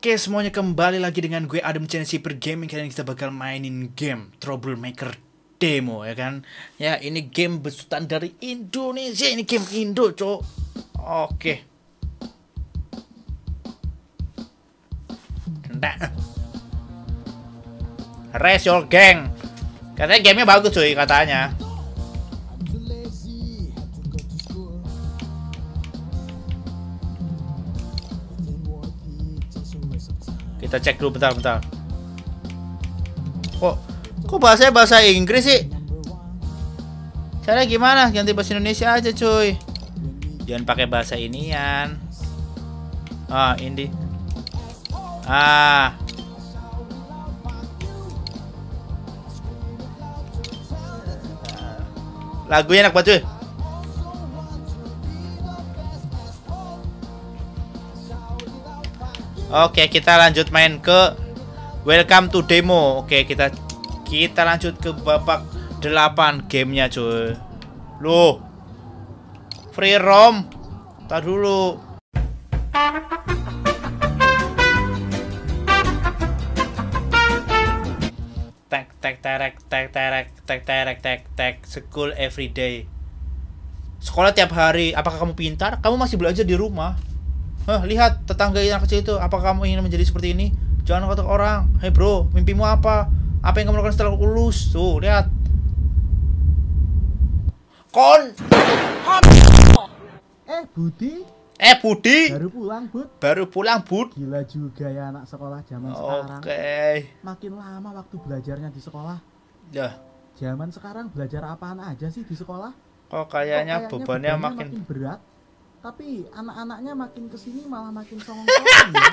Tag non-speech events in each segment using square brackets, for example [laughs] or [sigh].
Oke semuanya kembali lagi dengan gue Adam Channel Super Gaming. Kali ini kita bakal mainin game Troublemaker Demo ya kan? Ya ini game besutan dari Indonesia. Ini game Indo cok. Oke. Enggak Raise your gang. Katanya gamenya bagus cuy katanya Kita cek dulu bentar bentar. Kok kok bahasanya bahasa Inggris sih? Cara gimana? Ganti bahasa Indonesia aja, cuy. Jangan pakai bahasa inian. Ah, ini. Ah. Lagunya enak banget, cuy. Oke, kita lanjut main ke Welcome to demo. Oke, kita kita lanjut ke babak 8 gamenya, cuy. Loh. Free ROM. Tar dulu. Tek tek terek tek terek tek terek tek tek school every day. Sekolah tiap hari. Apakah kamu pintar? Kamu masih belajar di rumah. Hah, lihat tetangga yang kecil itu. Apakah kamu ingin menjadi seperti ini? Jangan kata orang. Hei bro, mimpimu apa? Apa yang kamu lakukan setelah lulus? Tuh, lihat. Kon. Eh Budi, Eh, Budi. baru pulang Bud. Baru pulang, Bud. Gila juga ya anak sekolah zaman sekarang. Oke. Makin lama waktu belajarnya di sekolah. Ya, Zaman sekarang belajar apaan aja sih di sekolah? kok Kok kayaknya bebannya makin berat. Tapi anak-anaknya makin ke sini malah makin songong-songong ya.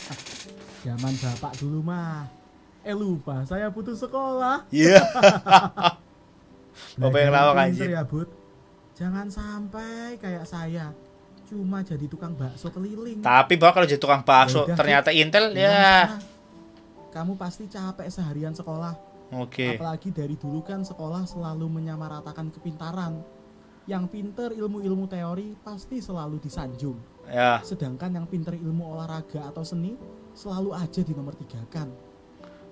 [laughs] Zaman bapak dulu mah. Eh lupa, saya putus sekolah. Iya. Bapak yang lawak, anjir. ya Bud. Jangan sampai kayak saya cuma jadi tukang bakso keliling. Tapi Bapak kalau jadi tukang bakso, Yaudah, ternyata Intel Iya, ya. Kamu pasti capek seharian sekolah. Oke. Apalagi dari dulu kan sekolah selalu menyamaratakan kepintaran. Yang pinter ilmu-ilmu teori pasti selalu disanjung. Ya. Sedangkan yang pinter ilmu olahraga atau seni selalu aja dinomortigakan.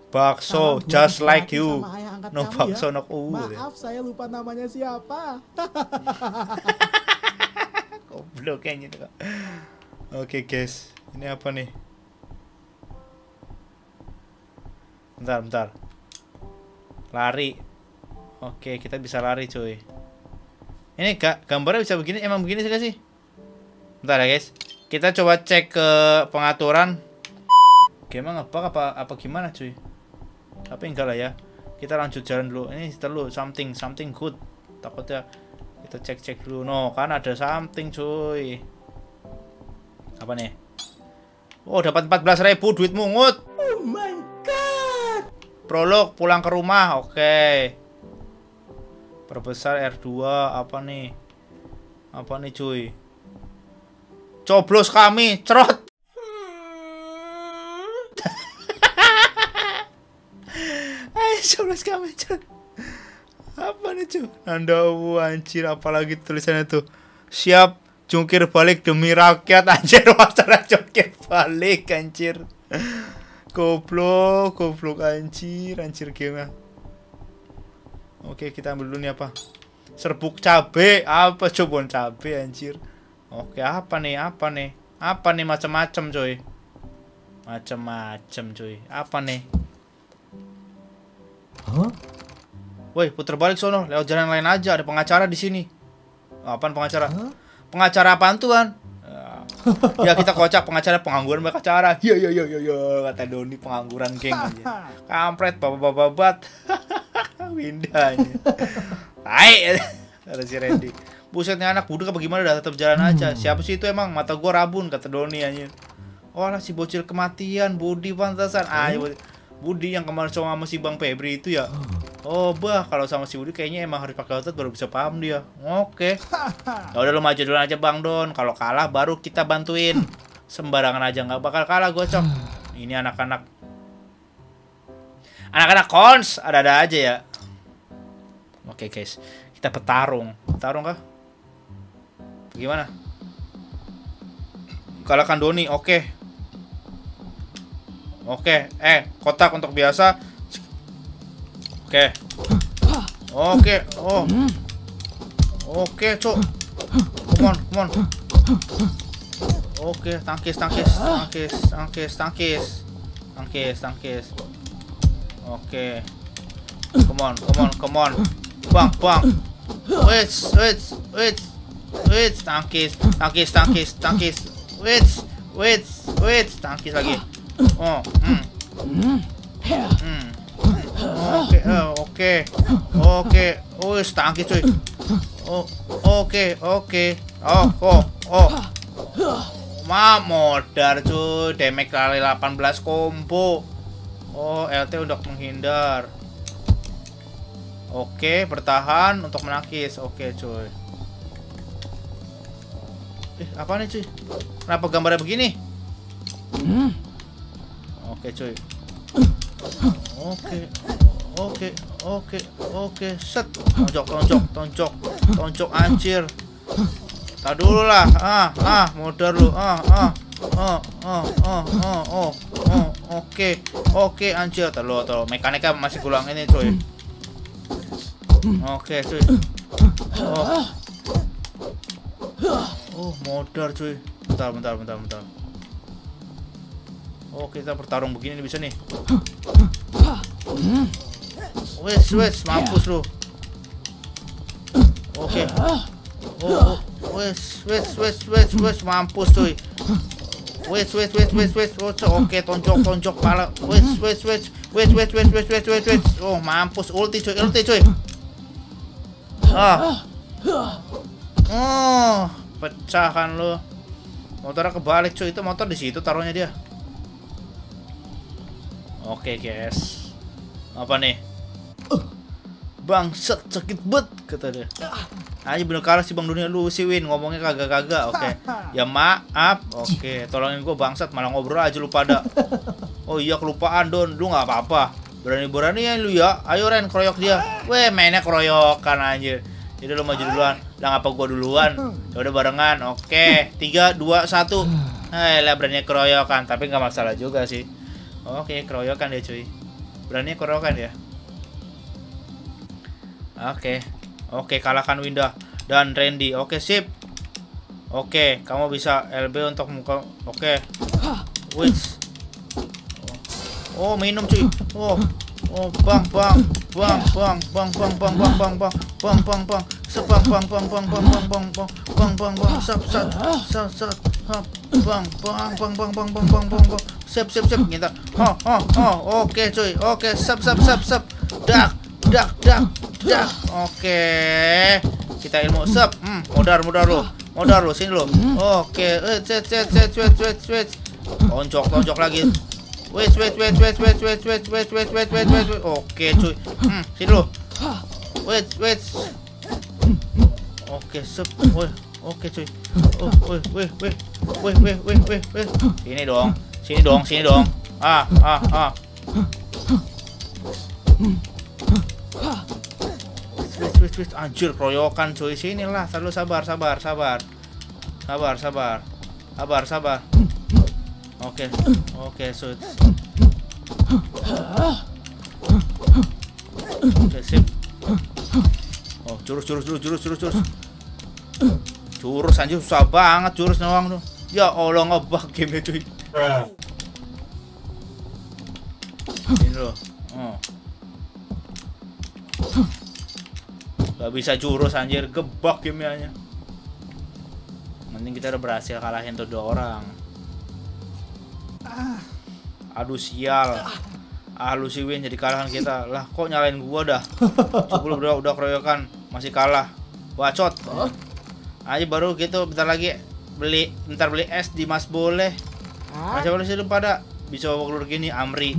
Bakso Salam buat just like you. No kamu bakso ya. no kuul. Maaf saya lupa namanya siapa. [laughs] Goblok kayaknya. Oke, guys. Ini apa nih? Bentar, bentar. Lari. Oke, kita bisa lari, cuy. Ini gak gambarnya bisa begini? Emang begini sih gak sih? Bentar ya, guys. Kita coba cek ke pengaturan. Oke, emang apa apa apa gimana, cuy? Tapi enggak lah ya. Kita lanjut jalan dulu. Ini dulu something something good. Takutnya kita cek-cek dulu. No, kan ada something, cuy. Apa nih? Oh, dapat 14.000 duit mungut. Oh my god. Prolog pulang ke rumah. Oke. Perbesar R2 apa nih? Apa nih, cuy? Coblos kami, cerot. Ayo coblos kami, cerot. Apa nih, cuy? Nandawu anjir, apalagi tulisannya tuh. Siap jungkir balik demi rakyat anjir [laughs] masalah jungkir balik anjir. Goblok, goblok anjir, anjir game Oke, kita ambil dulu nih apa? Serbuk cabe, apa coba cabe anjir. Oke, apa nih? Apa nih? Apa nih macam-macam, coy? Macam-macam, coy. Apa nih? Hah? Woi, puter balik sono, lewat jalan lain aja, ada pengacara di sini. Apaan pengacara? Hah? Pengacara apaan tuh kan? [laughs] ya kita kocak pengacara pengangguran pengacara. Iya iya iya iya ya, kata Doni pengangguran geng aja. [laughs] Kampret babat-babat. [laughs] Windanya. Tai. Ada si Randy. Buset nih anak budek apa gimana udah tetap jalan aja. Siapa sih itu emang? Mata gua rabun kata Doni anjir. Oh lah si bocil kematian Budi pantasan. Ah, ya, Budi. Yang kemarin sama si Bang Febri itu ya. Oh bah, kalau sama si Budi kayaknya emang harus pakai otot baru bisa paham dia. Oke. [laughs] Ya udah lu maju dulu aja Bang Don. Kalau kalah baru kita bantuin. Sembarangan aja nggak bakal kalah gocok. Ini anak-anak anak-anak kons ada-ada aja ya. Oke guys, kita petarung. Petarung kah? Gimana? Kalahkan Doni, oke. Oke, eh kotak untuk biasa. Oke. Oke, oh. Oke, cok. Come on, come on. Oke, tangkis, tangkis, tangkis, tangkis, tangkis. Tangkis, tangkis. Oke. Come on, come on, come on. Bang, bang. Wait, wait, wait. Wait, tangkis, tangkis, tangkis, tangkis. Wait, wait, wait, tangkis lagi. Oh, hmm. Hmm. Oke, eh, oke. Oke. Wis, tangkis cuy. Oh, oke, oke. Oh, oh, oh. Ma modar cuy, damage kali 18 combo. Oh, LT untuk menghindar. Oke, bertahan untuk menangkis. Oke, cuy. Eh, apa nih cuy? Kenapa gambarnya begini? Oke, cuy. Oke. Oke, oke, oke. Set. Tonjok, tonjok, tonjok. Tonjok anjir. Tak dulu lah. Ah, ah, modar lu. Ah, ah. Oh, oh, oh, oh, oh, oh, oke, oke, anjir, terlalu, terlalu, mekanika masih kurang ini, cuy. Oke, cuy. Oh, oh, modar, cuy. Bentar, bentar, bentar, bentar. Oh, kita bertarung begini nih bisa nih. Wes, wes, mampus lu. Oke. Oh, oh, wes, wes, wes, wes, wes, mampus cuy. Wes, wes, wes, wes, wes, oh, oke, tonjok, tonjok pala. Wes, wes, wes, wes, wes, wes, wes, wes, wes, wes. Oh, mampus, ulti cuy, ulti cuy. Ah. Oh, pecah kan lu. Motornya kebalik cuy, itu motor di situ taruhnya dia. Oke, guys. Apa nih? Bangset sakit bet kata dia. Aja bener kalah si Bang Dunia lu si Win ngomongnya kagak-kagak. Oke. [laughs] Ya maaf. Oke, tolongin gua bangsat malah ngobrol aja lu pada. [laughs] Oh iya kelupaan Don, lu nggak apa-apa. Berani-berani ya lu ya. Ayo Ren kroyok dia. Weh, mainnya keroyokan anjir. Jadi lu maju duluan. Lah ngapa gua duluan? [laughs] Ya udah barengan. Oke. 3 2 1. Hai, lah berani keroyokan, tapi nggak masalah juga sih. Oke, keroyokan dia cuy. Berani keroyokan ya. Oke. Oke, kalahkan Winda dan Randy. Oke, sip. Oke, kamu bisa LB untuk muka. Oke. Wits. Oh, minum cuy. Oh. Oh, bang, bang, bang, bang, bang, bang, bang, bang, bang, bang, bang, bang, bang, sebang, bang, bang, bang, bang, bang, bang, bang, bang, bang, bang, sap, sap, sap, sap, hap, bang, bang, bang, bang, bang, bang, bang, bang, bang, sip, sip, sip, kita, oh, oh, oh, oke cuy, oke, sap, sap, sap, sap, dak, dak, dak, dak, oke, kita ilmu sep, hmm, modar, modar lu, modar lu, sini lu, oke, eh, cet, cet, cet, cet, cet, cet, tonjok, tonjok lagi, Wait, wait, wait, wait, wait, wait, wait, wait, wait, wait, wait, wait. Oke, cuy. Hmm, sini lu. Wait, wait. Oke, sep. Oke, cuy. Oh, woi, woi, woi. Woi, woi, woi, woi, woi. Sini dong. Sini dong, sini dong. Ah, ah, ah. Wait, wait. Anjir, keroyokan cuy. Sini lah, selalu sabar, sabar, sabar. Sabar, sabar. Sabar, sabar. Oke, oke, so Oke, sip. Oh, jurus, jurus, jurus, jurus, jurus, jurus. Jurus anjir susah banget jurus nawang tuh. Ya Allah ngebug game cuy. Ini loh. Oh. Gak bisa jurus anjir, gebak gamenya. Mending kita udah berhasil kalahin tuh dua orang. Aduh sial. Ah lu si Win jadi kalahan kita. Lah kok nyalain gua dah. Sebelum udah udah keroyokan masih kalah. Bacot. Aja baru gitu bentar lagi beli bentar beli es di Mas Boleh. Masih boleh sih lu pada bisa bawa keluar gini Amri.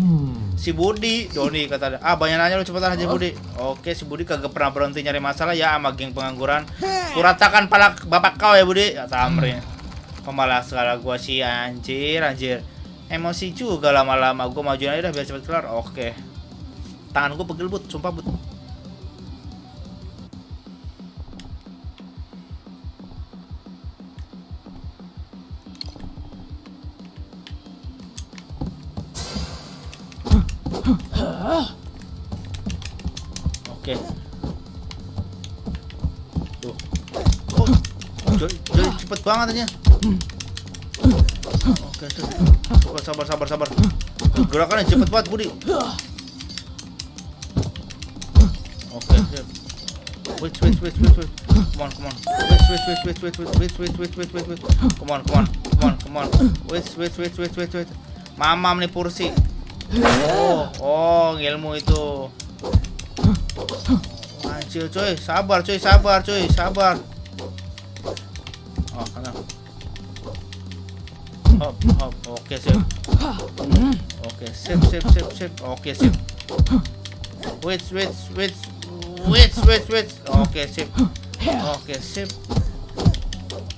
Si Budi, Doni kata ah banyak nanya lu cepetan aja Budi. Oke si Budi kagak pernah berhenti nyari masalah ya sama geng pengangguran. Kuratakan pala bapak kau ya Budi. Kata Amri. Pemalas segala gua sih anjir anjir. Emosi juga lama-lama. Gue majuin aja dah biar cepet kelar. Oke. Tangan gue pegel but sumpah but banget aja. Oke. Sabar, sabar, sabar, sabar. Gerakannya cepet banget, Budi. Oke, sip. Wait, wait, wait, wait, wait. Come on, come on. Wait, wait, wait, wait, wait, wait, wait, wait, wait, wait, wait. Come on, come on, come on, come on. Wait, wait, wait, wait, wait, wait. Mamam nih Pursi. Oh, oh, ilmu itu. Anjir, coy, sabar, coy, sabar, coy, sabar. Hop, hop, oke, sip. Oke, sip, sip, sip, sip. Oke, sip. Wait, wait, wait. Wait, wait, wait. Oke, sip. Oke, sip.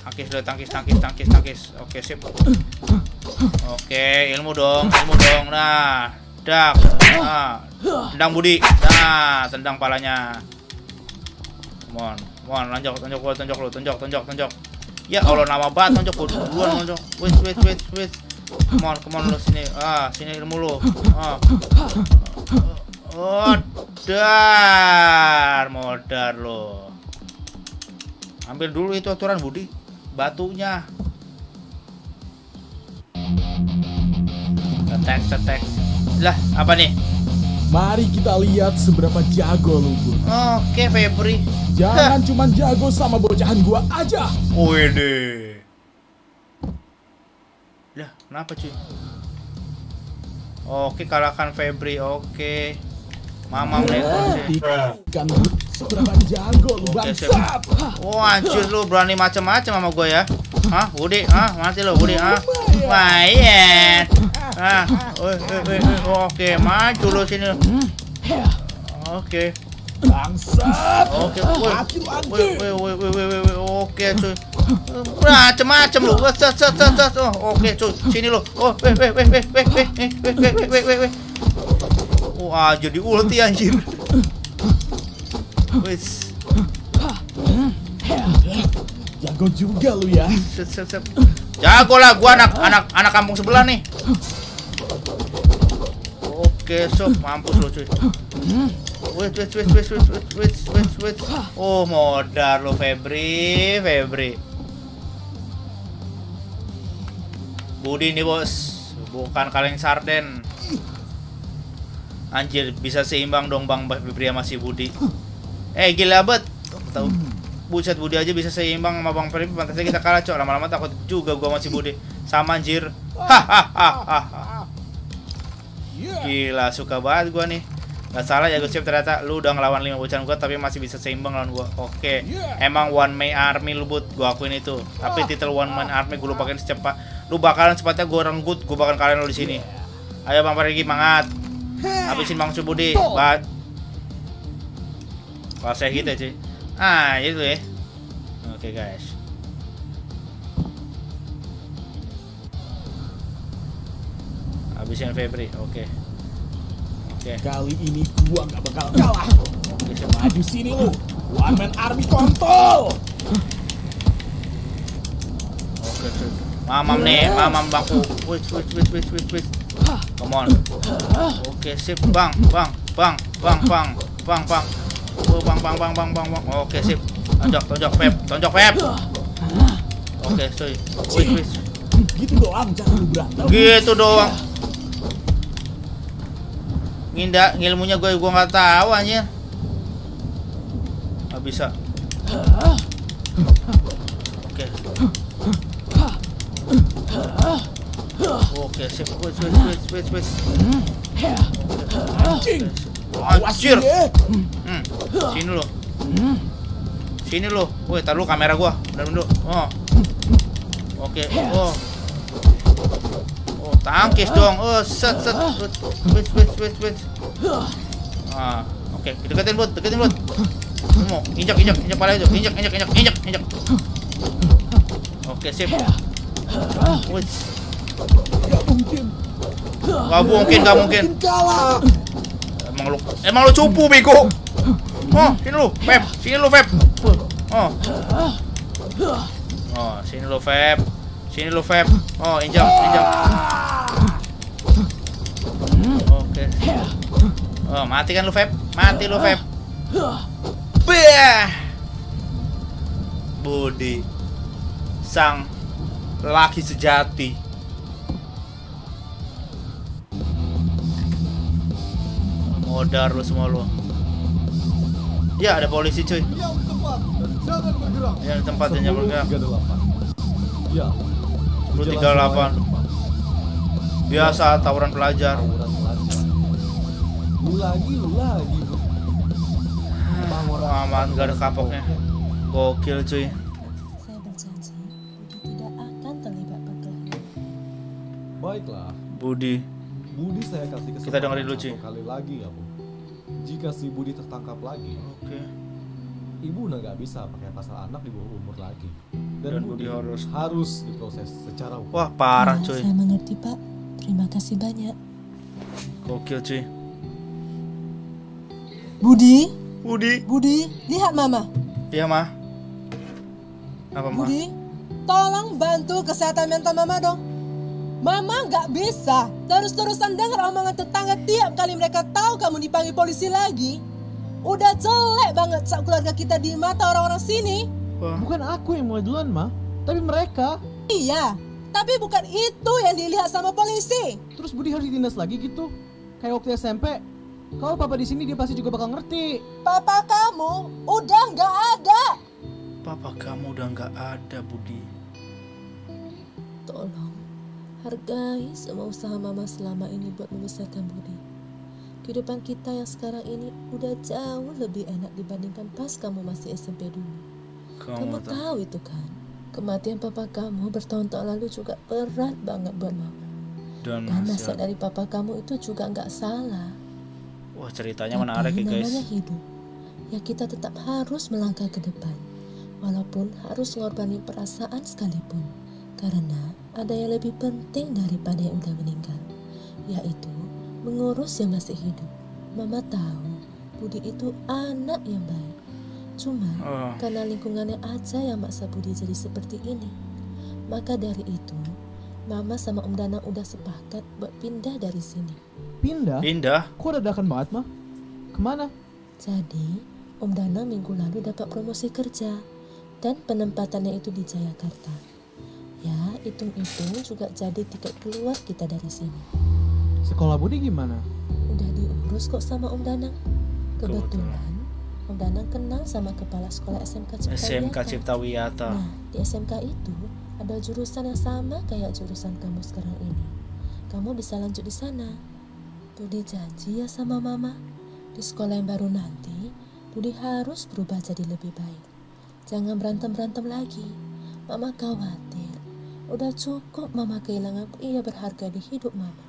Tangkis dulu, tangkis, tangkis, tangkis, tangkis. Oke, sip. Oke, ilmu dong, ilmu dong. Nah, dak. Nah, tendang Budi. Nah, tendang palanya. Come on, come on, tonjok, tonjok lu, tonjok lu, tonjok, tonjok, tonjok. Ya Allah, nama banget tonjok gua duluan tonjok. Wait, wait, wait, wait. Come on, come on lu sini. Ah, sini ilmu lu. Ah. Oh, dar, modar lo. Ambil dulu itu aturan Budi, batunya. Tetek, tetek. Lah, apa nih? Mari kita lihat seberapa jago lu, Bur. Oke, Febri. Jangan cuman jago sama bocahan gua aja. Wede. Lah, kenapa cuy? Oke, kalahkan Febri. Oke. Kan seberapa jago lu, siap. bangsat. Oh anjir lu berani macam-macam sama gue ya Hah Budi Hah mati lu Budi Ah wih, wih. Oke maju lu sini Oke Bangsat. Oke. Oke cuy Macem-macem lu Wah, set, set, set, set. Oh, Oke cuy Sini lu Oh wih wih wih wih wih wih wih wih wih wih Wah jadi ulti anjir Wis Jago juga lu ya. Set, set, set. Jago lah, gua anak anak anak kampung sebelah nih. Oke, sob, mampus lu cuy. Wait, wait, wait, wait, wait, wait, wait, wait, wait. Oh, modar lu Febri, Febri. Budi nih bos, bukan kaleng sarden. Anjir, bisa seimbang dong Bang Febri sama si Budi. Eh, gila bet. Tahu. Buset Budi aja bisa seimbang sama Bang Febri pantasnya kita kalah cok. Lama-lama takut juga gua masih Budi. Sama anjir. Hahaha gila suka banget gua nih. Gak salah ya gue ternyata. Lu udah ngelawan 5 bocan gua tapi masih bisa seimbang lawan gua. Oke. Emang one man army lu but gua akuin itu. Tapi titel one man army gua lupain secepat Lu bakalan cepatnya gua renggut. Gua bakalan kalian lu di sini. Ayo Bang Pergi semangat [laughs] Habisin Bang Subudi. Kalau saya gitu ya cuy Ah itu ya. Oke guys. Habisin Febri Oke. Oke. Kali ini gua nggak bakal kalah. Oke siap. Maju sini lu. One man army kontol. Oke oke Mamam nih Mamam bangku Wait wait wait wait wait wait Come on. Oke sip. Bang Bang Bang Bang Bang Bang Bang. Oh, bang bang bang bang bang bang. Oke sip. Tonjok tonjok Feb Tonjok Feb Oke cuy Wait wait. Gitu doang jangan lu berantem. Gitu doang. Nginda ilmunya gue gua nggak tahu aja. Gak bisa. sih wes wes wes wes wes anjir. Hmm. sini lo sini lo woi taruh kamera gua. Udah mundur. oh. Oke. Okay. oh. Oh tangkis dong. Oh set set. Wes wes wes wes ah oke. Okay. deketin bot, deketin bot. mau. Injak injak. Injak pala itu. Injak injak injak injak injak. Oke okay, sip. Wes Gak mungkin. Gak mungkin, gak mungkin. kalah. Emang lu emang lu cupu bego. Oh, sini lu, Feb. Sini lu, Feb. Oh. Oh, sini lu, Feb. Sini lu, Feb. Oh, injak, injak. Oke. Oh, mati kan lu, Feb? Mati lu, Feb. Beh. Budi. Sang laki sejati. Modar lu semua lu. Ya ada polisi cuy. Diam di tempat dan jangan bergerak. Yang di tempat yang jangan bergerak. 1038. Ya. 1038. Biasa tawuran pelajar. Lu lagi, lu lagi. bro. Aman gak ada kapoknya. Gokil cuy. Saya berjanji, Budi tidak akan terlibat perkelahian. Baiklah. Budi. Budi saya kasih kesempatan Kita dengerin dulu, Ci. satu kali lagi ya bu. Jika si Budi tertangkap lagi, Oke. ibu udah nggak bisa pakai pasal anak di bawah umur lagi. Dan Budi harus- harus diproses secara hukum. Wah parah Ya, cuy. Saya mengerti Pak. Terima kasih banyak. Gokil cuy. Budi, Budi. Budi, lihat Mama. Iya mah. Apa mah? Budi, tolong bantu kesehatan mental Mama dong. Mama nggak bisa terus-terusan dengar omongan tetangga tiap kali mereka tahu kamu dipanggil polisi lagi. Udah jelek banget saat keluarga kita di mata orang-orang sini. Wah. Bukan aku yang mulai duluan, mah. Tapi mereka. Iya, tapi bukan itu yang dilihat sama polisi. Terus Budi harus ditindas lagi gitu. Kayak waktu SMP. Kalau papa di sini dia pasti juga bakal ngerti. Papa kamu udah nggak ada. Papa kamu udah nggak ada Budi. Tolong, hargai semua usaha mama selama ini buat membesarkan Budi. Kehidupan kita yang sekarang ini udah jauh lebih enak dibandingkan pas kamu masih SMP dulu. Kamu, Kamu tahu. itu kan? Kematian papa kamu bertahun-tahun lalu juga berat banget buat mama. Dan Dan nasihat dari papa kamu itu juga nggak salah. Wah ceritanya menarik ya guys. namanya hidup. Ya kita tetap harus melangkah ke depan. Walaupun harus mengorbankan perasaan sekalipun. Karena ada yang lebih penting daripada yang udah meninggal. Yaitu mengurus yang masih hidup. Mama tahu Budi itu anak yang baik. Cuma Oh, karena lingkungannya aja yang maksa Budi jadi seperti ini. Maka dari itu, Mama sama Om Danang udah sepakat buat pindah dari sini. Pindah? Pindah. Kok dadakan banget, mah? Ke mana? Jadi, Om Danang minggu lalu dapat promosi kerja dan penempatannya itu di Jayakarta. Ya, hitung-hitung juga jadi tiket keluar kita dari sini. Sekolah Budi gimana? Udah diurus kok sama Om Danang. Kebetulan, Om Danang kenal sama kepala sekolah SMK Cipta SMK Wiyata. Cipta Wiyata. Nah, di SMK itu ada jurusan yang sama kayak jurusan kamu sekarang ini. Kamu bisa lanjut di sana. Budi janji ya sama mama. Di sekolah yang baru nanti, Budi harus berubah jadi lebih baik. Jangan berantem-berantem lagi. Mama khawatir. Udah cukup mama kehilangan pria berharga di hidup mama.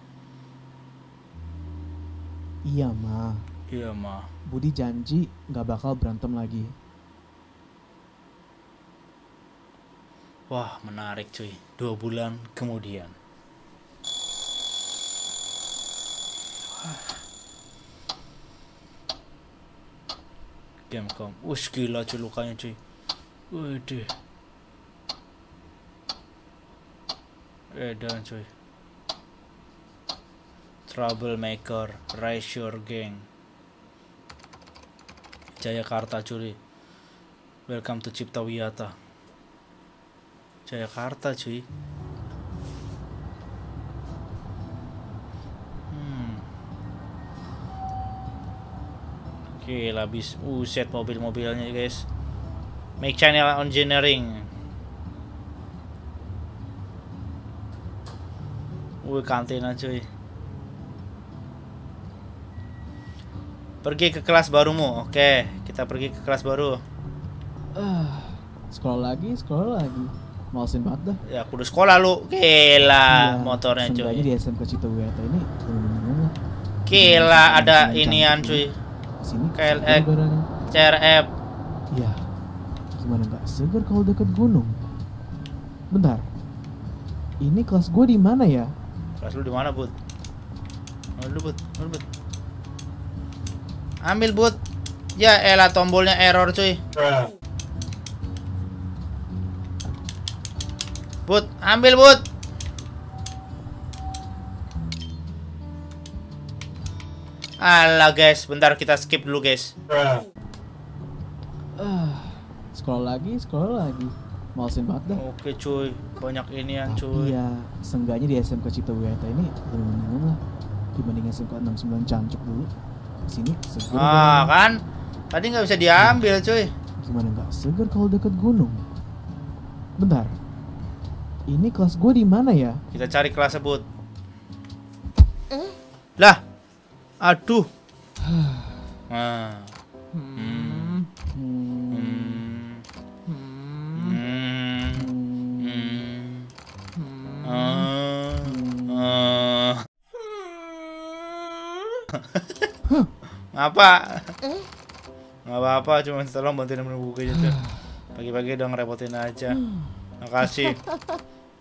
Iya, mah. Iya mah. Budi janji nggak bakal berantem lagi. Wah menarik cuy. Dua bulan kemudian. Gamecom. Wih gila cuy lukanya cuy. Waduh. Edan cuy. Troublemaker, Raise Your Gang. Jayakarta cuy. Welcome to Cipta Wiyata. Jayakarta cuy. Hmm. Oke, habis uset mobil-mobilnya guys. Make channel engineering. Wih, kantina cuy. Pergi ke kelas barumu. Oke, kita pergi ke kelas baru. Ah, sekolah lagi, sekolah lagi. Malesin banget dah. Ya, kudu sekolah lu. Gila, Iya, motornya cuy. di SMK Cipta Wiyata ini. Gila, ada inian cuy. Sini KLX. CRF. Iya. Gimana nggak segar kalau deket gunung? Bentar. Ini kelas gue di mana ya? Kelas lu di mana, Bud? Dulu, Bud. Ambil, Bud. Ambil, Bud. Ya elah tombolnya error, cuy. Bud, ambil, Bud. Alah, guys. Bentar kita skip dulu, guys. Ah, sekolah lagi, sekolah lagi. Malesin banget dah. Oke cuy, banyak inian cuy. Tapi ya, seenggaknya di SMK Cipta Wiyata ini lebih mendingan lah dibanding SMK 69 Cancuk dulu. Sini seger Ah kan, tadi nggak bisa diambil cuy. Gimana nggak seger kalau deket gunung? Bentar. Ini kelas gue di mana ya? Kita cari kelas sebut. Lah, aduh. Ah. Ngapa? Nggak apa-apa, cuma tolong bantuin temen buku gitu. Pagi-pagi udah ngerepotin aja. Makasih.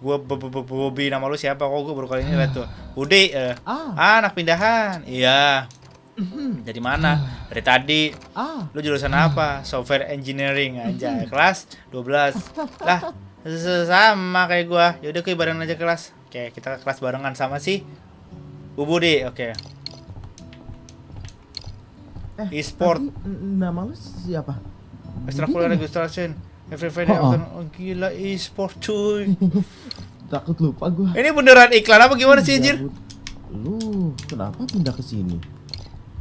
Gue Bobby nama lu siapa kok gue baru kali ini lihat tuh. Budi, eh. Ah, ah anak pindahan. Iya. Dari mana? Dari tadi. ah. Lu jurusan apa? Software engineering aja. Kelas 12. Lah, sama kayak gua. Yaudah kayak bareng aja kelas. Oke, kita ke kelas barengan sama si Bu Budi. Oke. Eh, E-sport. nama lu siapa? Extracurricular registration. Every Friday Oh, oh. Oh, gila e-sport cuy. [laughs] Takut lupa gua. Ini beneran iklan apa gimana sih anjir? Lu kenapa pindah ke sini?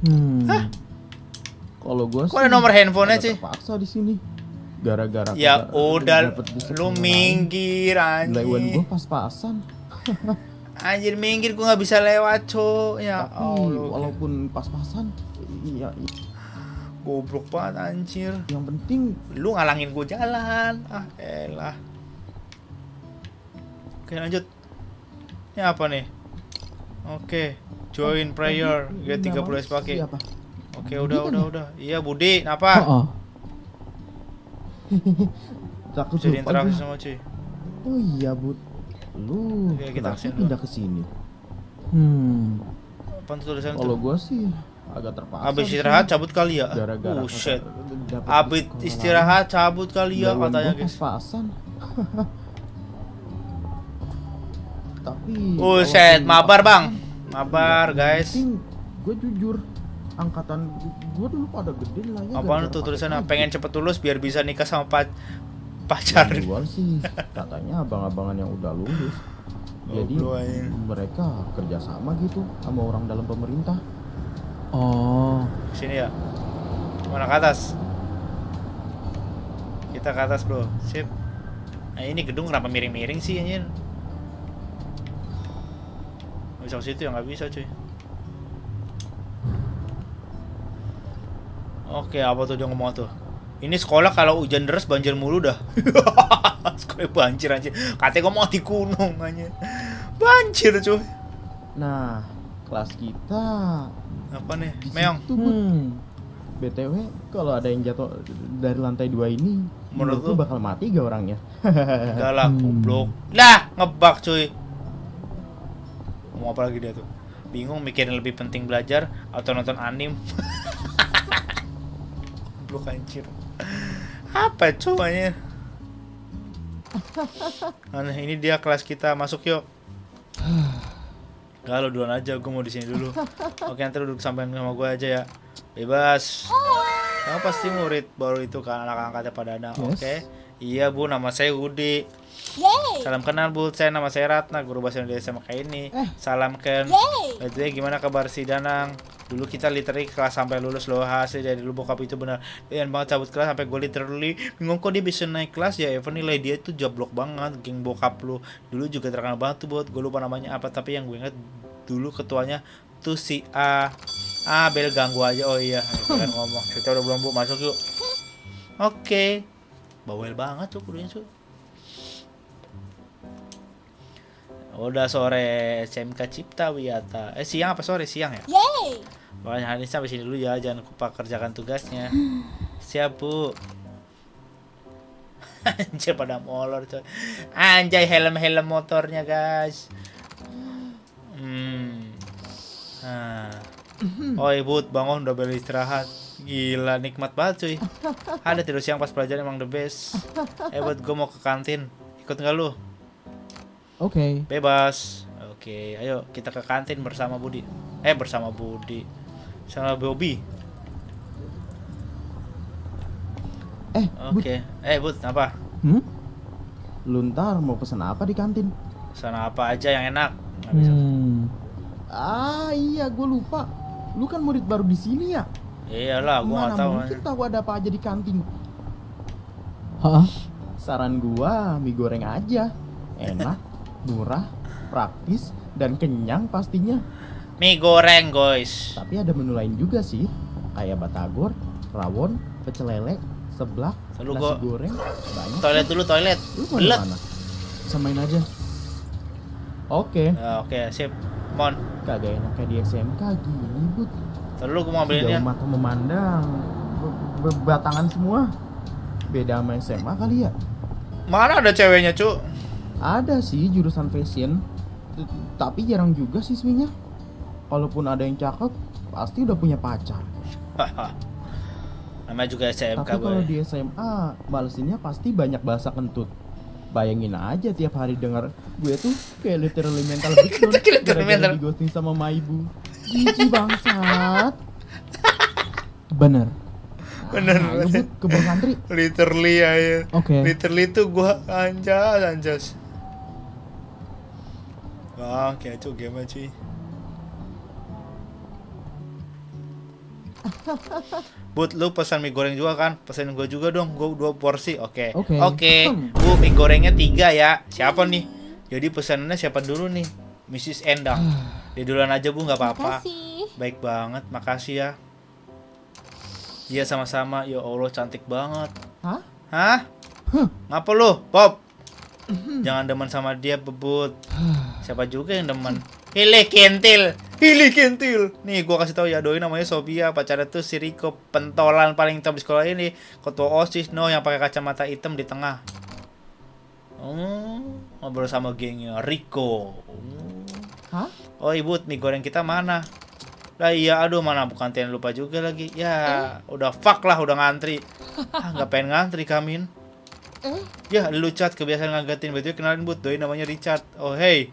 Hmm. Kalau gua Kok ada nomor handphonenya, sih? Terpaksa di sini. Gara-gara Ya udah lu minggir anjir. gua pas-pasan. [laughs] Anjir minggir gua nggak bisa lewat, Cuk. Ya Tapi Allah. walaupun pas-pasan, iya Goblok banget anjir. yang penting Lu ngalangin gua jalan. Ah, elah. Oke, lanjut. Ini apa nih? Oke, join prayer. tadi Get nama 30 lu SPK. siapa? Oke, udah, kan udah, ya? udah. Iya, Budi, kenapa? Oh, oh. [laughs] Takut Jadi interaksi sama cuy. Oh iya, Bud. Lu Oke, kita pindah ke sini? Hmm. Apa tulisan Kalau gua sih agak terpaksa. Abis di istirahat cabut kali ya. gara-gara Oh Abis sekolah istirahat cabut kali ya katanya guys. pas-pasan. [laughs] Tapi Buset, walaupun mabar bang. Mabar guys. gue jujur angkatan gue dulu pada gede lah ya. Apaan tuh tulisannya? Pengen cepet lulus biar bisa nikah sama pac pacar. Gue sih katanya abang-abangan yang udah lulus. Jadi mereka kerjasama gitu sama orang dalam pemerintah. Oh. Sini ya. Mana ke atas? Kita ke atas bro. Sip. Nah ini gedung kenapa miring-miring sih anjir? Bisa ke situ ya nggak bisa cuy. Oke apa tuh dia ngomong tuh? Ini sekolah kalau hujan deras banjir mulu dah. [laughs] sekolah banjir anjir. Katanya gua mau di gunung anjir. Banjir cuy. Nah, kelas kita Apa nih? di Meong. situ, Bud. BTW kalau ada yang jatuh dari lantai dua ini Menurut lu bakal mati gak orangnya? [laughs] Enggak lah, Hmm. goblok. Lah, ngebug cuy. Mau apa lagi dia tuh? Bingung mikirin lebih penting belajar atau nonton anim. [laughs] Goblok anjir. Apa cuanya? [laughs] Nah, ini dia kelas kita, masuk yuk. [sighs] Gak lo duluan aja, gue mau di sini dulu. Oke, nanti duduk sampean sama gue aja ya. Bebas. Kamu pasti murid baru itu kan anak angkatnya pada ada. Yes. Oke. Iya bu, nama saya Udi. Salam kenal bu, saya nama saya Ratna, guru bahasa Indonesia sama kayak ini. Salam Ken. By gimana kabar si Danang? Dulu kita literally kelas sampai lulus loh hasil dari dulu bokap itu benar. Ian banget cabut kelas sampai gue literally bingung kok dia bisa naik kelas ya. Even nilai dia itu jablok banget, geng bokap lu. Dulu juga terkenal banget tuh buat gue lupa namanya apa tapi yang gue inget dulu ketuanya tuh si A. Ah, bel ganggu aja. Oh iya, kan ngomong. Kita udah belum bu masuk yuk. Oke. Bawel banget tuh kudunya tuh. Udah sore SMK Cipta Wiyata. Eh siang apa sore? Siang ya? Makanya hari ini sampai sini dulu ya, jangan lupa kerjakan tugasnya. [gasps] Siap bu. Anjir pada molor coy. Anjay helm-helm motornya guys. Hmm. Nah. Oh ibu bangun udah beli istirahat. Gila nikmat banget cuy. Ada tidur siang pas pelajaran emang the best. Eh buat gue mau ke kantin. Ikut nggak lu? Oke. Bebas. Oke, ayo kita ke kantin bersama Budi. Eh bersama Budi. Sama Bobby. Eh. Oke. Eh, Bud, apa? Hmm? Lu ntar mau pesen apa di kantin? Sana apa aja yang enak? Bisa. Hmm. Ah iya, gue lupa. Lu kan murid baru di sini ya? Iyalah, gua Mana nggak tahu. mungkin tahu ada apa aja di kantin? Hah? Saran gua mie goreng aja. Enak, murah, praktis, dan kenyang pastinya. Mie goreng, guys. Tapi ada menu lain juga sih. Kayak batagor, rawon, pecel lele, seblak, Lalu nasi gua- goreng, banyak. Toilet dulu, toilet. Lu mau Belet. mana? Samain aja. Oke, Ya, Oke, sip. Mon, kagak enak kayak di SMK gini, Bud. lalu gua mau ambilinnya. Sejauh mata memandang, be- be- batangan semua. Beda sama SMA kali ya? Mana ada ceweknya, Cuk? Ada sih jurusan fashion, tapi jarang juga siswinya. Kalaupun ada yang cakep, pasti udah punya pacar. [laughs] Namanya juga SMK, tapi kalau di SMA, balesinnya pasti banyak bahasa kentut. Bayangin aja tiap hari denger gue tuh kayak literally mental [laughs] breakdown gara-gara mental. di ghosting sama Maibu. Jijik bangsat. Bener. Bener. Ayo Bud, ke santri. Literally ya. Oke. Literally tuh gua anjas, anjas. Bang, kayak game cuy. [laughs] But lu pesan mie goreng juga kan? Pesan gua juga dong, gua dua porsi. Oke. Oke. Oke. Hmm. Bu, mie gorengnya tiga ya. Siapa nih? Jadi pesanannya siapa dulu nih? Mrs. Endang. [sighs] Dia duluan aja bu, nggak apa-apa. Baik banget, makasih ya. Iya sama-sama. Ya Allah cantik banget. Hah? Hah? Ngapa lu, Bob? Jangan demen sama dia, bebut. [sighs] Siapa juga yang demen? Hili kentil, Hili kentil. Nih, gua kasih tahu ya, doi namanya Sophia, pacarnya tuh si Riko, pentolan paling top di sekolah ini. Ketua OSIS, no, yang pakai kacamata hitam di tengah. Oh, ngobrol sama gengnya Riko. Oh. Hah? Oh ibu, mie goreng kita mana? Lah iya, aduh mana bukan tian lupa juga lagi. Ya, udah fuck lah, udah ngantri. Ah, nggak pengen ngantri kamin. Ya, lu cat kebiasaan ngagatin baju kenalin but, doi namanya Richard. Oh hey,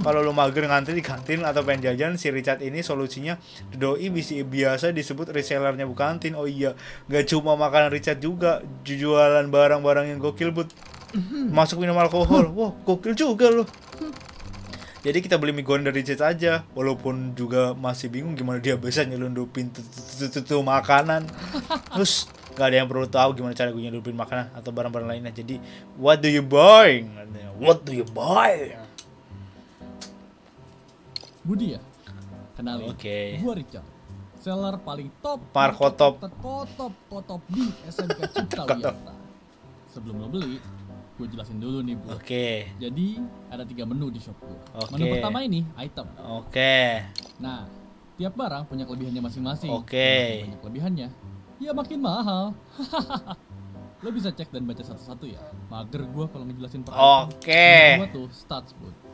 kalau lu mager ngantri di kantin atau pengen jajan, si Richard ini solusinya doi bisa biasa disebut resellernya bu kantin. Oh iya, nggak cuma makanan Richard juga, jualan barang-barang yang gokil but. Masuk minum alkohol, wah gokil juga loh. Jadi kita beli mie goreng dari Richard aja, walaupun juga masih bingung gimana dia bisa nyelundupin tuh makanan. [laughs] Terus gak ada yang perlu tahu gimana cara gue nyelundupin makanan atau barang-barang lainnya. Jadi what do you buy? What do you buy? Budi ya? Kenalin. Oke. Gua Richard. Seller paling top. Marco top. Top top top di SMK Cipta Wiyata. Sebelum lo beli, gue jelasin dulu nih bu. Oke. Jadi ada tiga menu di shop gue. Oke. Menu pertama ini item. Oke. Nah, tiap barang punya kelebihannya masing-masing. Oke. Makin banyak kelebihannya, ya makin mahal. [laughs] Lo bisa cek dan baca satu-satu ya. Mager gua kalau ngejelasin per. Oke. Menu Gua tuh stats, bud.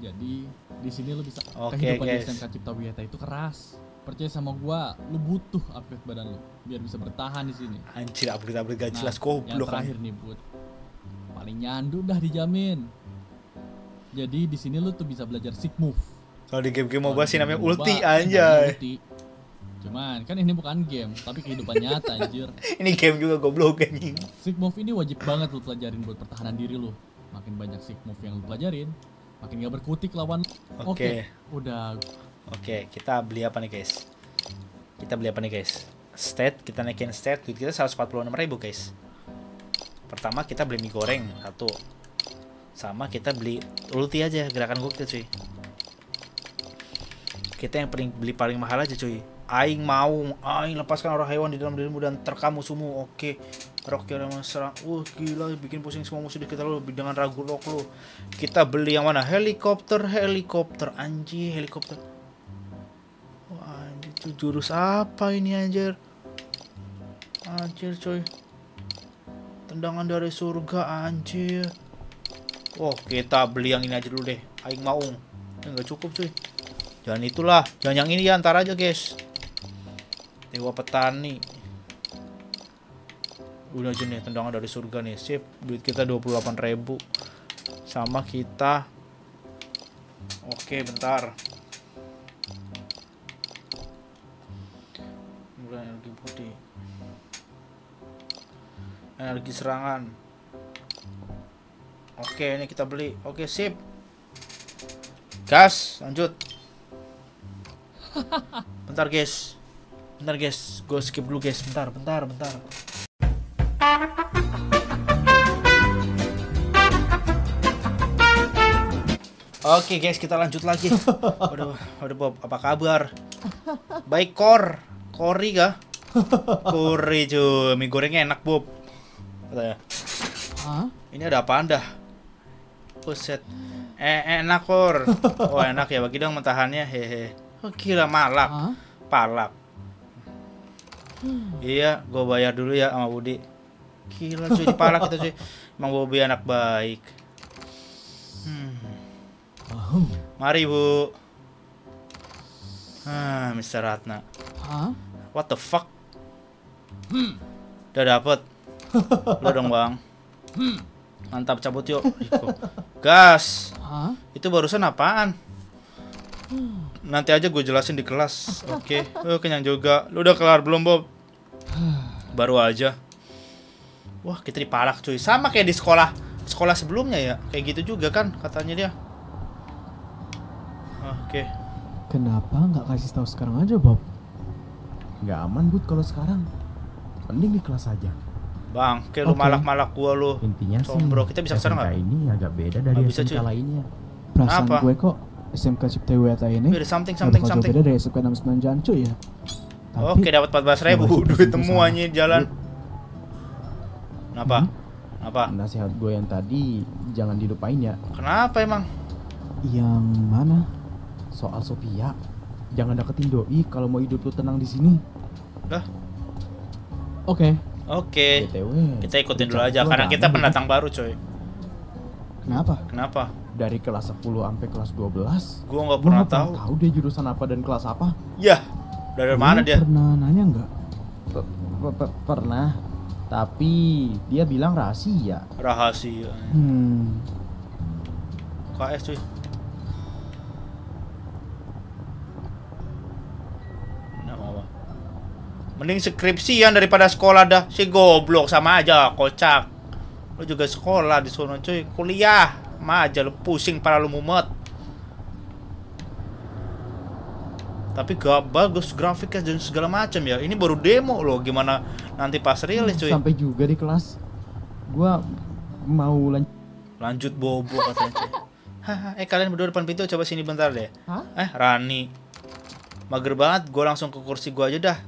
Jadi di sini lo bisa Oke, kehidupan di guys. SMK Cipta Wiyata itu keras. Percaya sama gua, lo butuh upgrade badan lo biar bisa bertahan di sini. Anjir, upgrade-upgrade gak Nah, jelas yang goblok kan. terakhir nih, bud. Paling nyandu dah dijamin. Jadi di sini lo tuh bisa belajar sick move. Kalau di game-game MOBA sih namanya ulti anjay. ulti. Cuman kan ini bukan game, tapi kehidupan [laughs] nyata anjir. Ini game juga goblok anjing. Sick move ini wajib banget lu pelajarin buat pertahanan diri lu. Makin banyak sick move yang lu pelajarin, makin gak berkutik lawan. Oke. udah Oke, kita beli apa nih guys? Kita beli apa nih guys? Stat, kita naikin stat, duit kita 146 ribu guys. Pertama kita beli mie goreng satu, sama kita beli ulti aja gerakan gokil cuy. Kita yang paling beli paling mahal aja cuy. Aing mau, aing lepaskan orang hewan di dalam dirimu dan terkamu semua. Oke, Rocky orang serang. Uh gila, bikin pusing semua musuh di kita lo dengan ragu lock lo. Kita beli yang mana? Helikopter, helikopter, anjing, helikopter. Wah, anjir, itu jurus apa ini anjir? Anjir, coy. Tendangan dari surga, anjir. Oh, kita beli yang ini aja dulu deh. Aing mau. Ya, nggak cukup, cuy. Jangan itulah. Jangan yang ini ya, ntar aja, guys. Dewa petani. Udah aja nih, tendangan dari surga nih. Sip, duit kita 28.000 Sama kita. Oke, bentar. Mulai energi body. energi serangan. Oke, ini kita beli. Oke, sip. Gas, lanjut. Bentar, guys. Bentar, guys. Gue skip dulu, guys. Bentar, bentar, bentar. Oke guys, kita lanjut lagi. Waduh, waduh Bob, apa kabar? Baik Kor, Kori kah? Kori cuy, mie gorengnya enak Bob. Katanya. Hah? Ini ada apa anda? Buset. Eh, enak Kor. Oh enak ya, bagi dong mentahannya. Hehe. Oh gila malak, palak. Iya, gue bayar dulu ya sama Budi. Gila cuy, dipalak kita cuy. Emang Bobby anak baik. Hmm. Mari bu. Ah, Mr. Ratna. Hah? What the fuck? Udah dapet. [laughs] Udah dong bang. Mantap cabut yuk. Iko. Gas. Hah? Itu barusan apaan? Nanti aja gue jelasin di kelas. [laughs] Oke. Oh, kenyang juga. Lu udah kelar belum Bob? Baru aja. Wah kita dipalak cuy. Sama kayak di sekolah sekolah sebelumnya ya. Kayak gitu juga kan katanya dia. Oke. Kenapa nggak kasih tahu sekarang aja, Bob? Nggak aman bud kalau sekarang. Mending di kelas aja. Bang, kayak lu Oke. malak-malak gua lu. Intinya sih. Sombro, kita bisa ke sana nggak? ini agak beda dari bisa, SMK cuy. lainnya. Perasaan Apa? gue kok SMK Cipta Weta ini ada something something something. beda dari SMK 69 Jancu ya. Tapi Oke, dapat 14 ribu duit sentuh temu sama. anjir jalan. Kenapa? Hmm? Apa? Nasihat gue yang tadi jangan dilupain ya. Kenapa emang? yang mana? Soal Sophia. Jangan deketin doi kalau mau hidup lu tenang di sini. Lah, Oke, oke. BTW. Kita ikutin dulu aja karena nggak kita pendatang baru, coy. kenapa? Kenapa? Dari kelas 10 sampai kelas 12. Gua nggak Gue pernah nggak tahu. pernah tahu dia jurusan apa dan kelas apa. Yah, dari mana dia? Pernah nanya nggak? Pe- pe- pe- Pernah. Tapi dia bilang rahasia. Rahasia. Hmm, KS cuy. Nah, apa? Mending skripsian daripada sekolah dah. Si goblok sama aja, kocak. Lu juga sekolah di sono cuy, kuliah. Sama aja lu pusing para lu mumet. Tapi gak bagus grafiknya dan segala macam ya. Ini baru demo loh. Gimana nanti pas rilis cuy. Sampai juga di kelas. Gua mau lanjut. Lanjut bobo katanya cuy. [laughs] Eh kalian berdua depan pintu coba sini bentar deh. Hah? Eh Rani. Mager banget, gue langsung ke kursi gue aja dah.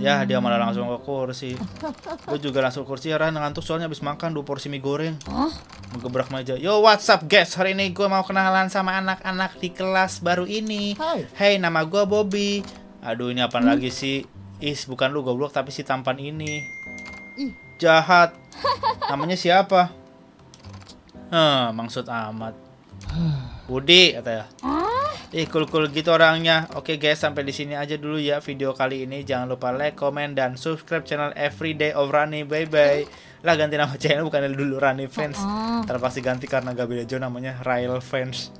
Ya dia malah langsung ke kursi. [laughs] Gue juga langsung ke kursi ya Ran ngantuk soalnya habis makan dua porsi mie goreng. Menggebrak meja. Yo what's up guys, hari ini gue mau kenalan sama anak-anak di kelas baru ini. Hai. Hey nama gue Bobby. Aduh ini apa lagi sih? Is bukan lu goblok tapi si tampan ini. Ih. Jahat. Namanya siapa? Heh, maksud amat. Budi katanya. Ih, cool-cool gitu orangnya. Oke guys, sampai di sini aja dulu ya video kali ini. Jangan lupa like, comment, dan subscribe channel Everyday of Rani. Bye-bye. Lah ganti nama channel bukan dulu Rani Fans. Ntar pasti ganti karena gak beda jauh namanya Rail Fans.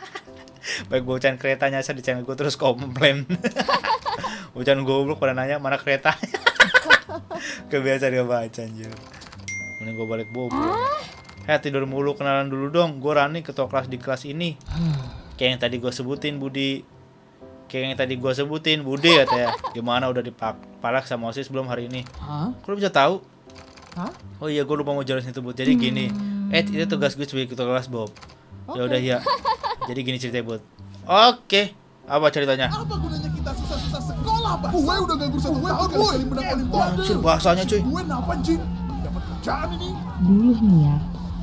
[laughs] Baik bocan keretanya saya di channel gue terus komplain. [laughs] bocan goblok pada nanya mana keretanya. [laughs] Kebiasaan dia baca anjir. Mending gue balik bobo. Eh tidur mulu kenalan dulu dong. Gue Rani ketua kelas di kelas ini. [sighs] Kayak yang tadi gue sebutin Budi. Kayak yang tadi gue sebutin Budi katanya. [laughs] Gimana udah dipalak sama OSIS belum hari ini? hah? Kok lu bisa tahu? Hah? Oh iya, gue lupa mau jelasin itu, Bud. Jadi gini, eh itu tugas gue sebagai ketua kelas, Bob. Ya udah ya. Jadi gini ceritanya, Bud. Oke. Apa ceritanya? Apa gunanya Bang? Gue udah satu tahun kali Anjir, bahasanya, cuy. Gue apa, anjing? Dapat kerjaan ini. Dulu nih ya,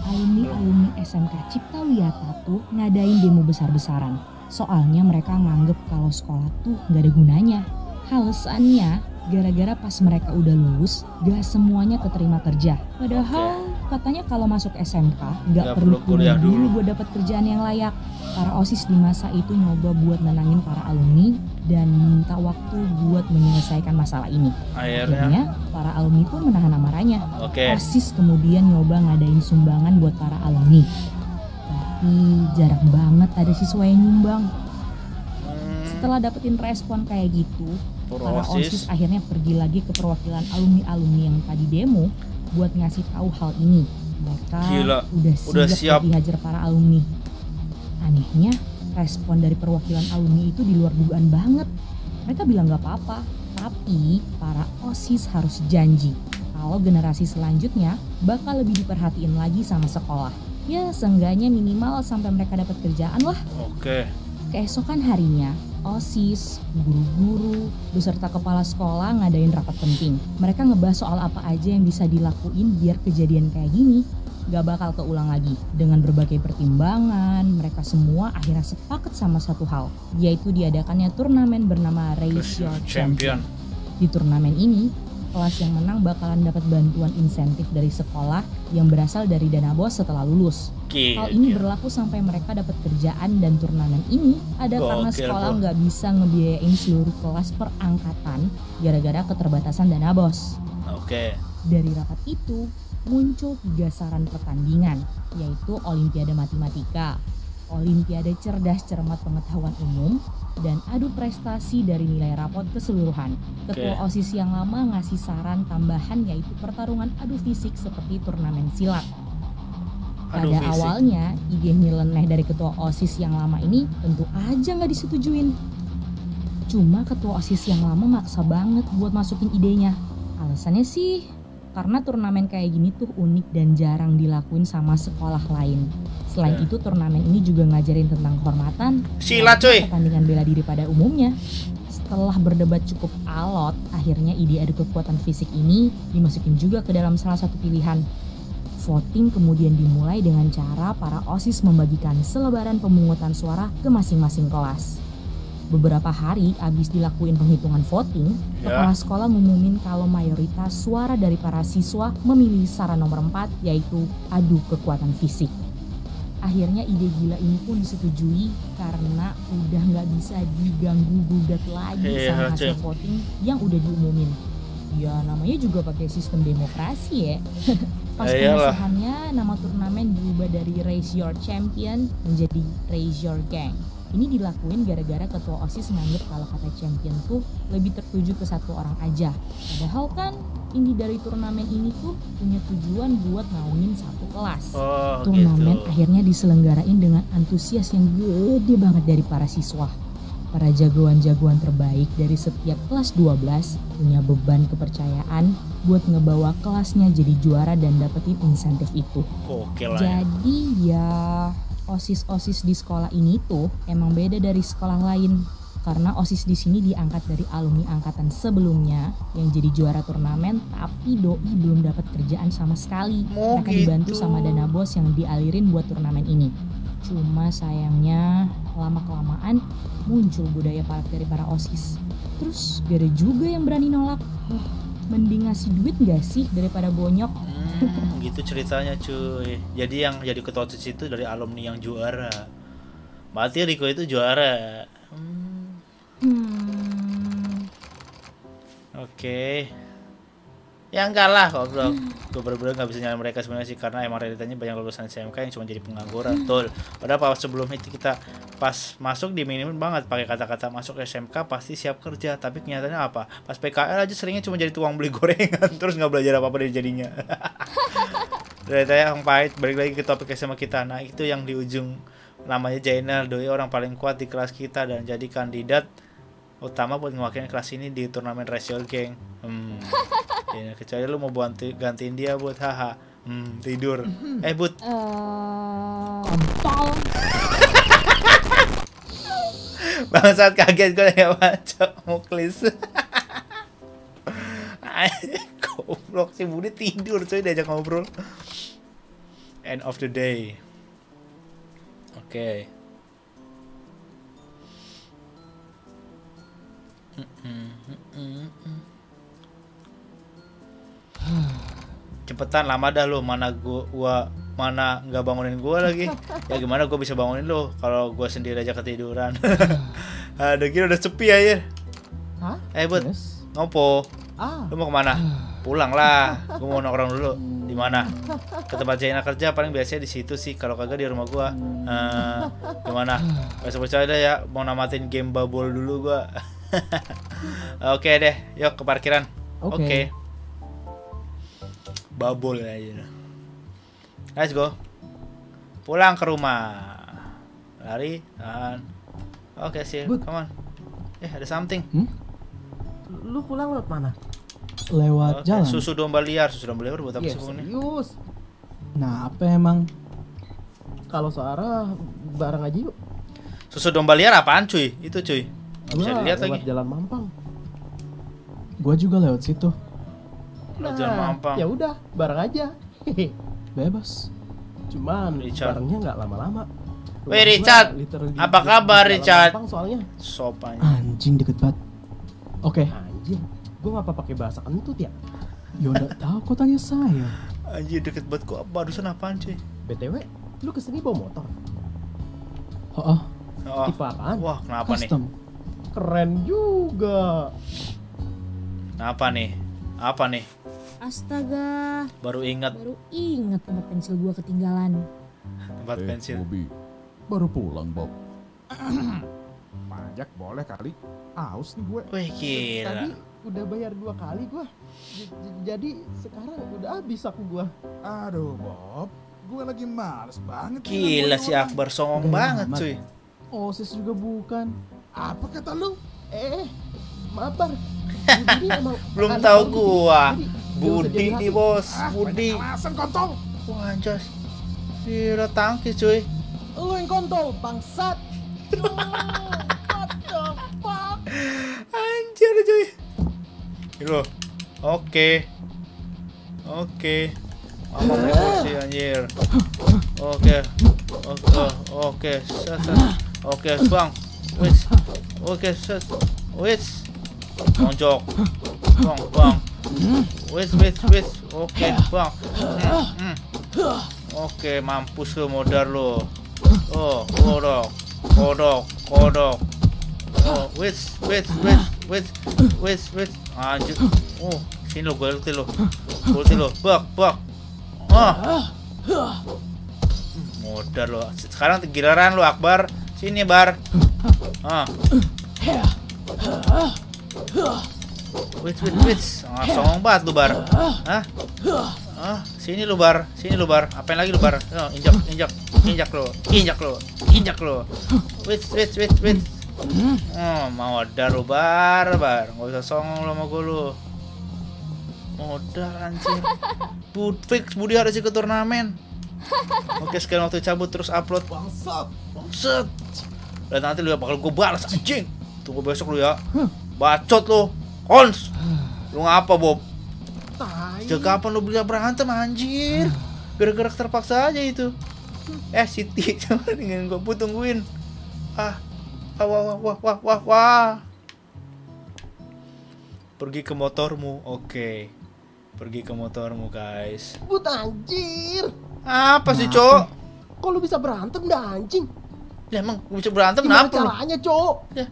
alumni-alumni SMK Cipta Wiyata tuh ngadain demo besar-besaran. Soalnya mereka nganggep kalau sekolah tuh nggak ada gunanya. Alasannya, gara-gara pas mereka udah lulus, gak semuanya keterima kerja. Padahal katanya kalau masuk SMK nggak perlu kuliah dulu dulu. buat dapat kerjaan yang layak. Para OSIS di masa itu nyoba buat nenangin para alumni dan minta waktu buat menyelesaikan masalah ini. Akhirnya, Akhirnya, para alumni pun menahan amarahnya. oke. OSIS kemudian nyoba ngadain sumbangan buat para alumni. Tapi jarang banget ada siswa yang nyumbang. Hmm, Setelah dapetin respon kayak gitu, Para. OSIS akhirnya pergi lagi ke perwakilan alumni-alumni yang tadi demo buat ngasih tahu hal ini. Mereka Gila, udah siap, udah siap. dihajar para alumni. Anehnya, respon dari perwakilan alumni itu di luar dugaan banget. Mereka bilang gak apa-apa, tapi para OSIS harus janji kalau generasi selanjutnya bakal lebih diperhatiin lagi sama sekolah. Ya, seenggaknya minimal sampai mereka dapat kerjaan lah. Oke. Keesokan harinya, OSIS, guru-guru, beserta kepala sekolah ngadain rapat penting. Mereka ngebahas soal apa aja yang bisa dilakuin biar kejadian kayak gini gak bakal keulang lagi. Dengan berbagai pertimbangan, mereka semua akhirnya sepakat sama satu hal, yaitu diadakannya turnamen bernama Race Your Champion. Champion. Di turnamen ini, kelas yang menang bakalan dapat bantuan insentif dari sekolah yang berasal dari dana bos setelah lulus. Hal ini berlaku sampai mereka dapat kerjaan dan turnamen ini ada karena Gokil, sekolah bro. nggak bisa ngebiayain seluruh kelas per angkatan gara-gara keterbatasan dana bos. Oke. Dari rapat itu muncul tiga saran pertandingan yaitu Olimpiade Matematika, Olimpiade Cerdas Cermat Pengetahuan Umum, dan adu prestasi dari nilai rapot keseluruhan. Ketua Oke. OSIS yang lama ngasih saran tambahan yaitu pertarungan adu fisik seperti turnamen silat. Aduh, Pada fisik. awalnya, ide nyeleneh dari ketua OSIS yang lama ini tentu aja nggak disetujuin. Cuma ketua OSIS yang lama maksa banget buat masukin idenya. Alasannya sih karena turnamen kayak gini tuh unik dan jarang dilakuin sama sekolah lain. Selain Ya. itu turnamen ini juga ngajarin tentang kehormatan, Silat, cuy. pertandingan bela diri pada umumnya. Setelah berdebat cukup alot, akhirnya ide adu kekuatan fisik ini dimasukin juga ke dalam salah satu pilihan. Voting kemudian dimulai dengan cara para OSIS membagikan selebaran pemungutan suara ke masing-masing kelas. Beberapa hari abis dilakuin penghitungan voting, Ya. kepala sekolah ngumumin kalau mayoritas suara dari para siswa memilih saran nomor 4 yaitu adu kekuatan fisik. Akhirnya ide gila ini pun disetujui karena udah nggak bisa diganggu gugat lagi Iya, sama hasil voting yang udah diumumin. Ya namanya juga pakai sistem demokrasi ya. [laughs] Pas Ya iyalah. pengesahannya nama turnamen berubah dari Raise Your Champion menjadi Raise Your Gang. Ini dilakuin gara-gara ketua OSIS nganggep kalau kata champion tuh lebih tertuju ke satu orang aja. Padahal kan inti dari turnamen ini tuh punya tujuan buat naungin satu kelas. Oh, Turnamen gitu. akhirnya diselenggarain dengan antusias yang gede banget dari para siswa. Para jagoan-jagoan terbaik dari setiap kelas 12 punya beban kepercayaan buat ngebawa kelasnya jadi juara dan dapetin insentif itu. Oke lah. ya. Jadi ya OSIS-OSIS di sekolah ini tuh emang beda dari sekolah lain. Karena OSIS di sini diangkat dari alumni angkatan sebelumnya yang jadi juara turnamen tapi doi belum dapat kerjaan sama sekali. Oh, Mereka dibantu gitu. sama dana bos yang dialirin buat turnamen ini. Cuma sayangnya lama kelamaan muncul budaya palak dari para OSIS. Terus gak ada juga yang berani nolak. Wah, mending ngasih duit gak sih daripada bonyok? Hmm, [laughs] gitu ceritanya cuy. Jadi yang jadi ketua OSIS itu dari alumni yang juara. Berarti Riko itu juara. Hmm, Hmm. Oke. Ya enggak lah kalau gue gue bener-bener nggak bisa nyalain mereka sebenarnya sih karena emang realitanya banyak lulusan SMK yang cuma jadi pengangguran. Betul. Padahal pas sebelum itu kita pas masuk di minimum banget pakai kata-kata masuk SMK pasti siap kerja tapi kenyataannya apa? Pas PKL aja seringnya cuma jadi tuang beli [laughs] gorengan terus nggak belajar apa-apa dari jadinya. [laughs] Realitanya yang pahit balik lagi ke topik sama kita. Nah itu yang di ujung namanya Jainal doi orang paling kuat di kelas kita dan jadi kandidat utama buat ngewakilin kelas ini di turnamen Racial Gang. Hmm. [laughs] Ya, kecuali lu mau bantu gantiin dia buat haha. Hmm, tidur. Eh, Bud, Eh, kontol. [laughs] bangsat kaget gue ya baca muklis. [laughs] Goblok si Budi tidur coy diajak ngobrol. End of the day. Oke. [sighs] Cepetan lama dah lu mana gua, gua mana nggak bangunin gua lagi. [laughs] Ya gimana gua bisa bangunin lu kalau gua sendiri aja ketiduran. [laughs] Aduh kira udah sepi aja. Hah? Eh Bud, Yes. ngopo? Ah, Lu mau ke mana? [sighs] Pulang lah. Gua mau nongkrong dulu. Di mana? [laughs] Ke tempat Jaina kerja paling biasanya di situ sih. Kalau kagak di rumah gua. Eh, gimana? [sighs] Besok percaya deh ya. Mau namatin game bubble dulu gua. [laughs] Oke deh, yuk ke parkiran. Oke. Oke. Babol aja. Let's go. Pulang ke rumah. Lari, tahan. Oke sih, Good. come on. Eh, ada something. Lu pulang lewat mana? Lewat Oke, jalan. Susu domba liar, susu domba liar buat apa Iya, sih Bung, ini? serius. Nah, apa emang? Kalau searah bareng aja yuk. Susu domba liar apaan cuy? Itu cuy. Bisa Gua dilihat lewat lagi. Jalan Mampang. Gua juga lewat situ. Lewat jalan Mampang. Ya udah, bareng aja. [laughs] Bebas. Cuman Richard. barengnya nggak lama-lama. Rumah Richard. Apa kabar, Richard? Mampang soalnya. Sopanya. Anjing deket banget. Oke, Anjir, gua ngapa pakai bahasa kentut ya? ya udah tahu kok tanya saya. Anjir deket banget kok barusan apaan cuy? BTW, lu ke sini bawa motor. Oh, oh Oh. Tipe apaan? Wah, kenapa nih? Keren juga. Kenapa nih? Apa nih? Astaga, Baru ingat baru inget tempat pensil gua ketinggalan. tempat pensil. Bobby, baru pulang Bob. [clears throat] Pajak boleh kali. Aus nih gue. Wih gila. Tadi udah bayar dua kali gua. J- j- Jadi sekarang udah habis aku gua. Aduh Bob, gue lagi males banget. Gila si Akbar songong banget cuy. OSIS juga bukan. Apa kata lu? Eh, mabar. [laughs] Belum tahu gua. Budi nih bos, Ah, Budi. banyak alasan kontol. Wah anjas. Gila tangkis cuy. Lu yang kontol, bangsat. [laughs] Anjir cuy. Gitu. Oke. Oke. Apa emosi anjir. Oke. Oke. Oke. Oke, Bang. Wis. Oke, set. Wis. Monjok. Bang, bang. Wis, wis, wis. Oke, Bang. Hmm, hmm. Oke, mampus lu modar lu. Oh, kodok. Kodok, kodok. Oh, wait, wait, wait, wait, wait. Anjir. Oh, sini lo, gue ulti lo. Gue lo. Bak, bak. Ah. Modal lo. Sekarang giliran lo, Akbar. Sini, Bar. Ah. Wait, wait, wait. Ah, songong banget lu, Bar. Hah? Ah, sini lu, Bar. Sini lu, Bar. Apain lagi lu, Bar? Oh, injak, injak. Injak lo. Injak lo. Injak lo. Wait, wait, wait, wait. Oh, mau ada lu bar, bar. Nggak usah songong lu sama gue lu. Modal anjir. Bud fix Budi harus ikut turnamen. Oke, sekarang waktu cabut terus upload. Bangsat. Bangset. Dan nanti lu ya bakal gue balas anjing. Tunggu besok lu ya. Bacot lu. Kons. Lu ngapa, Bob? Tai. Sejak kapan lu bisa berantem anjir? Gara-gara terpaksa aja itu. Eh, Siti, coba dengan gue pun tungguin. Ah, ah, wah, wah, wah, wah, wah, wah. Pergi ke motormu, oke. Pergi ke motormu, guys. But anjir. Apa sih, Cok? Kok lu bisa berantem dah anjing? Ya, emang gua bisa berantem Gimana kenapa lu? caranya, Cok? Ya.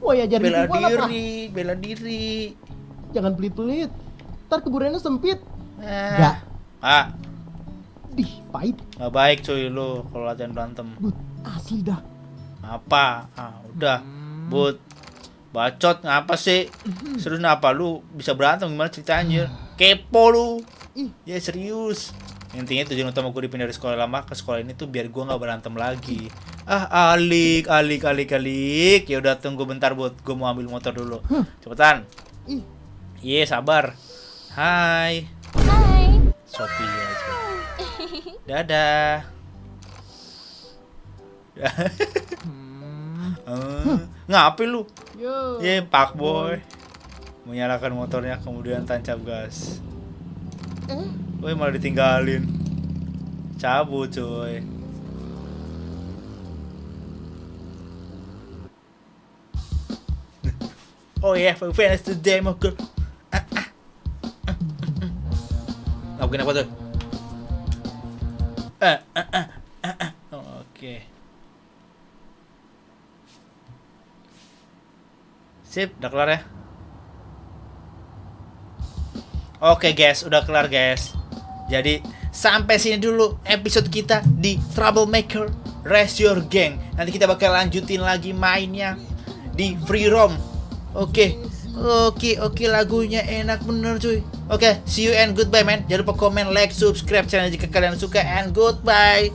Woi, ajarin Bela gua apa? diri, bela diri. Jangan pelit-pelit. Ntar kuburannya sempit. Eh. Ah, Dih, pahit. nggak baik cuy lu kalau latihan berantem. But, asli dah. Apa? Ah, udah. But bacot ngapa sih? Serius apa lu bisa berantem gimana ceritanya? Kepo lu. Ih. Ya serius. Intinya tujuan utama gue dipindah dari sekolah lama ke sekolah ini tuh biar gue nggak berantem lagi. Ah, alik, alik, alik, alik. Ya udah tunggu bentar buat gue mau ambil motor dulu. Cepetan. Ih. Iya, sabar. Hai. Hai. Sophia aja. [laughs] Dadah. Eh, ngapain lu? Yo. Ye, Pak Boy. Menyalakan motornya kemudian tancap gas. Eh, Woi, malah ditinggalin. Cabut, coy. [laughs] Oh yeah, for fans today, my girl. Ah, ah. Lakuin apa? Ah, ah, ah, ah, ah. Oh, Oke. Sip, udah kelar ya? Oke guys, udah kelar guys. Jadi sampai sini dulu episode kita di Troublemaker Raise Your Gang. Nanti kita bakal lanjutin lagi mainnya di Free Roam. Oke, oke, oke lagunya enak bener cuy. Oke, see you and goodbye man. Jangan lupa komen, like, subscribe channel jika kalian suka and goodbye.